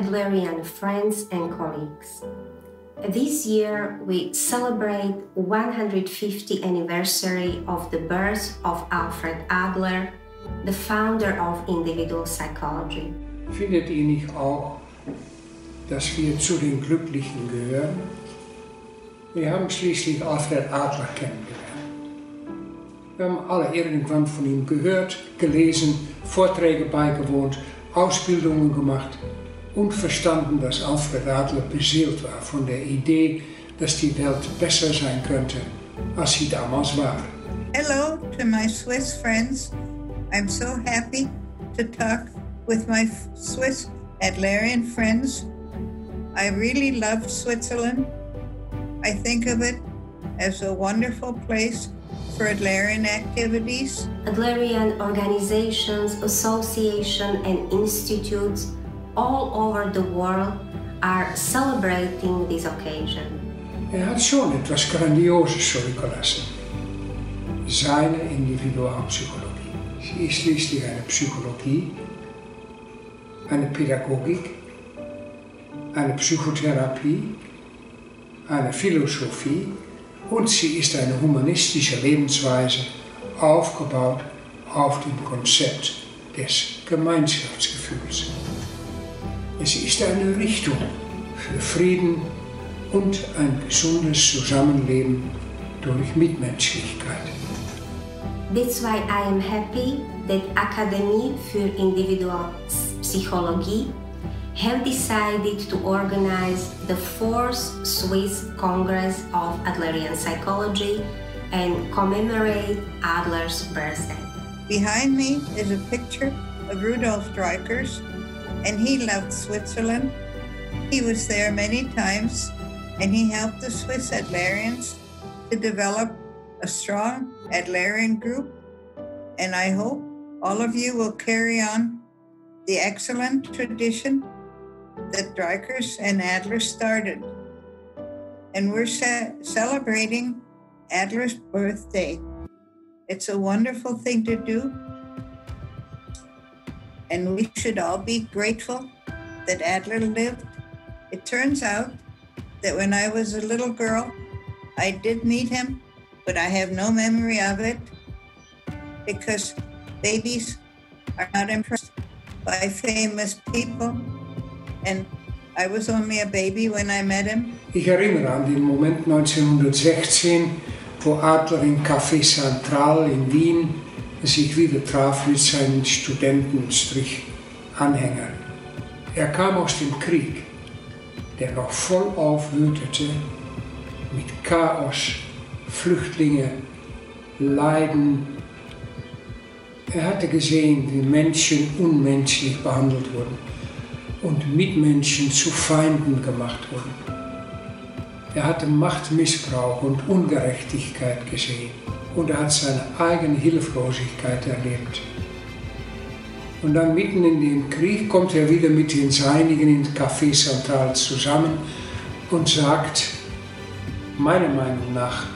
Adlerian friends and colleagues. This year we celebrate 150th anniversary of the birth of Alfred Adler, the founder of individual psychology. Findet ihr nicht auch, dass wir zu den Glücklichen gehören? Wir haben schließlich Alfred Adler kennengelernt. Wir haben alle irgendwann von ihm gehört, gelesen, Vorträge beigewohnt, Ausbildungen gemacht und verstanden, dass Alfred Adler beseelt war von der Idee, dass die Welt besser sein könnte, als sie damals war. Hello to my Swiss friends. I'm so happy to talk with my Swiss Adlerian friends. I really love Switzerland. I think of it as a wonderful place for Adlerian activities. Adlerian organizations, associations, and institutes all over the world are celebrating this occasion. Er hat schon etwas Grandioses zurückgelassen. Seine Individualpsychologie. Sie ist schließlich eine Psychologie, eine Pädagogik, eine Psychotherapie, eine Philosophie und sie ist eine humanistische Lebensweise, aufgebaut auf dem Konzept des Gemeinschaftsgefühls. Es ist eine Richtung für Frieden und ein gesundes Zusammenleben durch Mitmenschlichkeit. That's why I am happy that Akademie für Individualpsychologie have decided to organize the fourth Swiss Congress of Adlerian Psychology and commemorate Adler's birthday. Behind me is a picture of Rudolf Dreikurs, and he loved Switzerland. He was there many times, and he helped the Swiss Adlerians to develop a strong Adlerian group. And I hope all of you will carry on the excellent tradition that Dreikurs and Adler started. And we're ce- celebrating Adler's birthday. It's a wonderful thing to do. And we should all be grateful that Adler lived. It turns out that when I was a little girl, I did meet him, but I have no memory of it because babies are not impressed by famous people and I was only a baby when I met him. Ich erinnere an den Moment 1916, wo Adler im Café Central in Wien sich wieder traf mit seinen Studentenstrich-Anhängern. Er kam aus dem Krieg, der noch voll aufwütete, mit Chaos, Flüchtlinge, Leiden. Er hatte gesehen, wie Menschen unmenschlich behandelt wurden und Mitmenschen zu Feinden gemacht wurden. Er hatte Machtmissbrauch und Ungerechtigkeit gesehen und er hat seine eigene Hilflosigkeit erlebt. Und dann mitten in den Krieg kommt er wieder mit den Seinigen in Café Central zusammen und sagt, meiner Meinung nach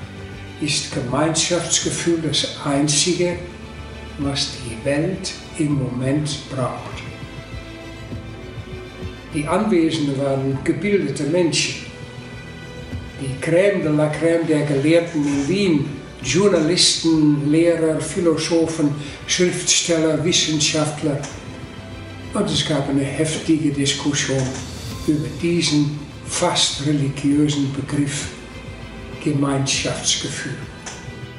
ist Gemeinschaftsgefühl das Einzige, was die Welt im Moment braucht. Die Anwesenden waren gebildete Menschen. Die Crème de la Crème der Gelehrten in Wien, Journalisten, Lehrer, Philosophen, Schriftsteller, Wissenschaftler. Und es gab eine heftige Diskussion über diesen fast religiösen Begriff Gemeinschaftsgefühl.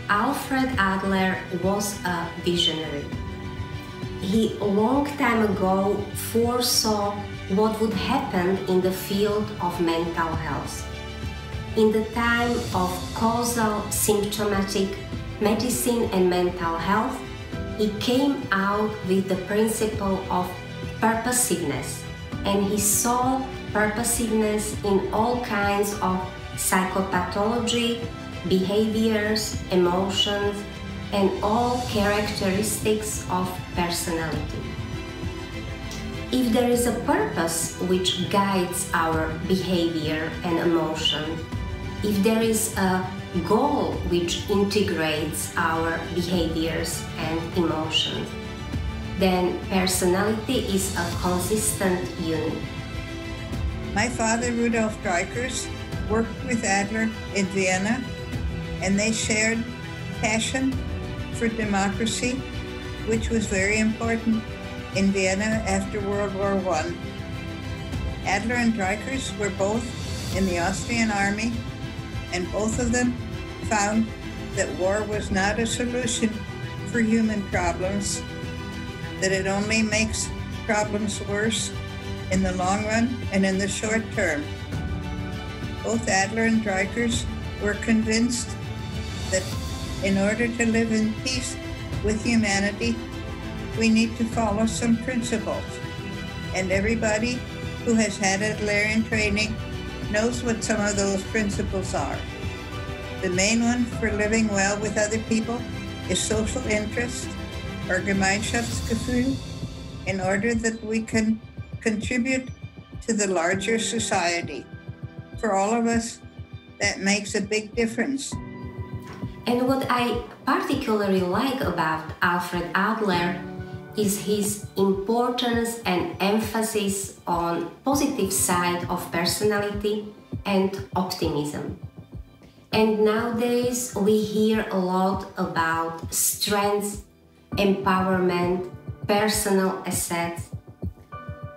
Alfred Adler was a visionary. He a long time ago foresaw what would happen in the field of mental health. In the time of causal symptomatic medicine and mental health, he came out with the principle of purposiveness and he saw purposiveness in all kinds of psychopathology, behaviors, emotions, and all characteristics of personality. If there is a purpose which guides our behavior and emotion, if there is a goal which integrates our behaviors and emotions, then personality is a consistent unit. My father, Rudolf Dreikurs, worked with Adler in Vienna, and they shared passion for democracy, which was very important in Vienna after World War I. Adler and Dreikurs were both in the Austrian army, and both of them found that war was not a solution for human problems, that it only makes problems worse in the long run and in the short term. Both Adler and Dreikurs were convinced that in order to live in peace with humanity, we need to follow some principles. And everybody who has had Adlerian training knows what some of those principles are. The main one for living well with other people is social interest or Gemeinschaftsgefühl in order that we can contribute to the larger society. For all of us, that makes a big difference. And what I particularly like about Alfred Adler is his importance and emphasis on positive side of personality and optimism. And nowadays we hear a lot about strength, empowerment, personal assets.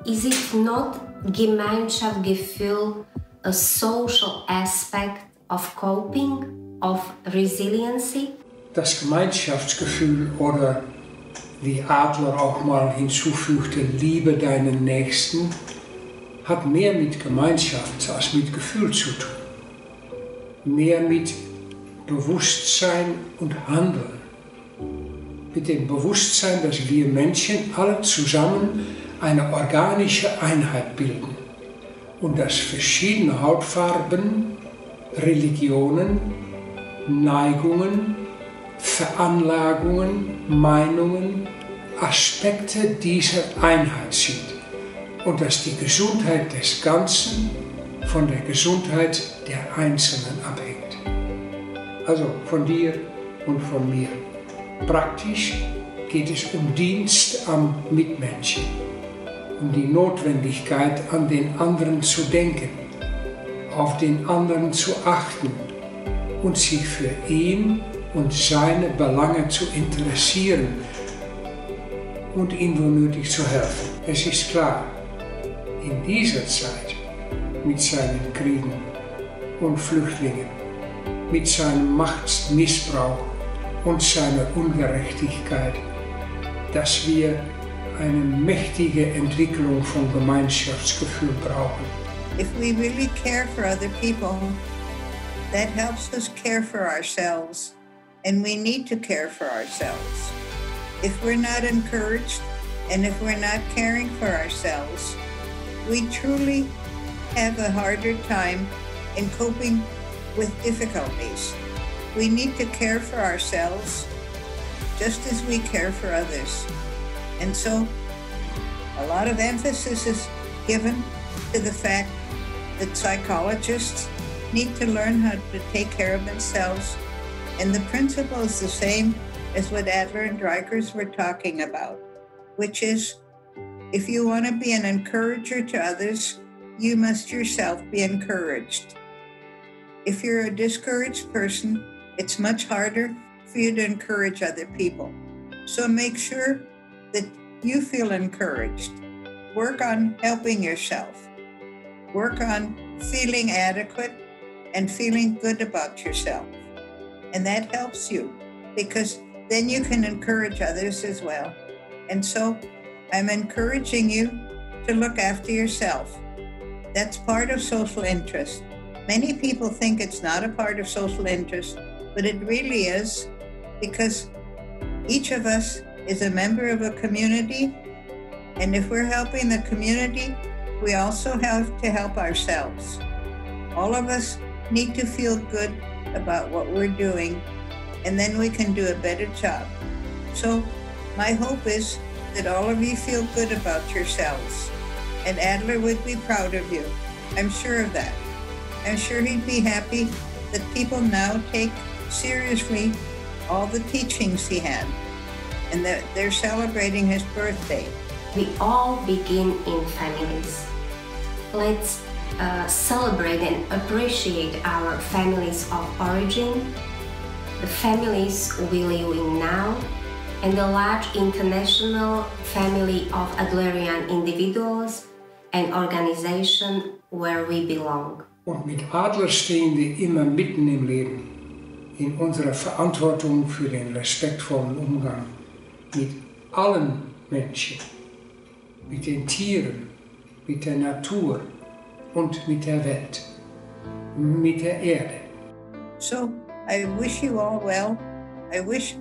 Is it not Gemeinschaftsgefühl a social aspect of coping, of resiliency? Das Gemeinschaftsgefühl oder wie Adler auch mal hinzufügte, liebe deinen Nächsten, hat mehr mit Gemeinschaft als mit Gefühl zu tun. Mehr mit Bewusstsein und Handeln. Mit dem Bewusstsein, dass wir Menschen alle zusammen eine organische Einheit bilden und dass verschiedene Hautfarben, Religionen, Neigungen, Veranlagungen, Meinungen, Aspekte dieser Einheit sind und dass die Gesundheit des Ganzen von der Gesundheit der Einzelnen abhängt. Also von dir und von mir. Praktisch geht es um Dienst am Mitmenschen, um die Notwendigkeit an den anderen zu denken, auf den anderen zu achten und sich für ihn und seine Belange zu interessieren und ihm womöglich zu helfen. Es ist klar, in dieser Zeit mit seinen Kriegen und Flüchtlingen, mit seinem Machtmissbrauch und seiner Ungerechtigkeit, dass wir eine mächtige Entwicklung von Gemeinschaftsgefühl brauchen. If we really care for other people, that helps us care for ourselves. And we need to care for ourselves. If we're not encouraged and if we're not caring for ourselves, we truly have a harder time in coping with difficulties. We need to care for ourselves just as we care for others. And so a lot of emphasis is given to the fact that psychologists need to learn how to take care of themselves and the principle is the same as what Adler and Dreikurs were talking about, which is if you want to be an encourager to others, you must yourself be encouraged. If you're a discouraged person, it's much harder for you to encourage other people. So make sure that you feel encouraged. Work on helping yourself. Work on feeling adequate and feeling good about yourself. And that helps you because then you can encourage others as well. And so I'm encouraging you to look after yourself. That's part of social interest. Many people think it's not a part of social interest, but it really is because each of us is a member of a community. And if we're helping the community, we also have to help ourselves. All of us need to feel good about what we're doing, and then we can do a better job. So, my hope is that all of you feel good about yourselves, and Adler would be proud of you. I'm sure of that. I'm sure he'd be happy that people now take seriously all the teachings he had and that they're celebrating his birthday. We all begin in families. Let's uh, celebrate and appreciate our families of origin, the families we live in now, and the large international family of Adlerian individuals and organizations where we belong. Und mit Adler stehen wir immer mitten im Leben, in unserer Verantwortung für den respektvollen Umgang mit allen Menschen, mit den Tieren, mit der Natur und mit der Welt, mit der Erde. So I wish you all well. I wish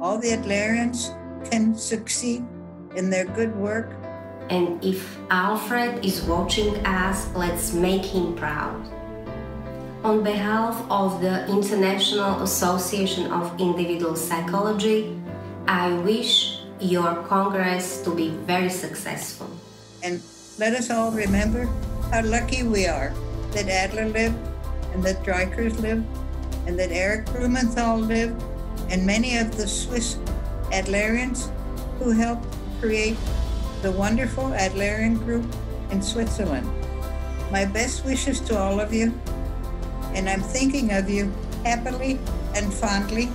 all the Adlerians can succeed in their good work. And if Alfred is watching us, let's make him proud. On behalf of the International Association of Individual Psychology, I wish your Congress to be very successful. And let us all remember how lucky we are that Adler lived and that Dreikurs lived and that Erik Blumenthal lived and many of the Swiss Adlerians who helped create the wonderful Adlerian group in Switzerland. My best wishes to all of you, and I'm thinking of you happily and fondly.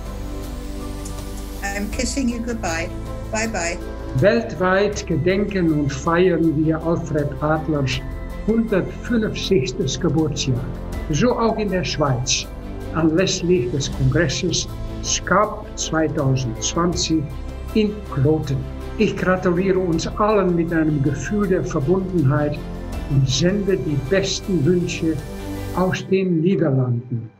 I'm kissing you goodbye. Bye bye. Weltweit gedenken und feiern wir Alfred Adlers 150. Geburtsjahr. So auch in der Schweiz, anlässlich des Kongresses SCAP 2020 in Kloten. Ich gratuliere uns allen mit einem Gefühl der Verbundenheit und sende die besten Wünsche aus den Niederlanden.